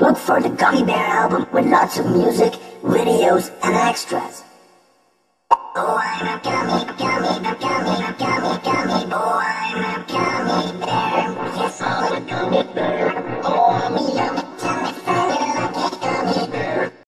Look for the Gummy Bear album with lots of music, videos, and extras. Oh, I'm a gummy, gummy, gummy, gummy, gummy, boy. I'm a gummy bear. Yes, I'm a gummy bear.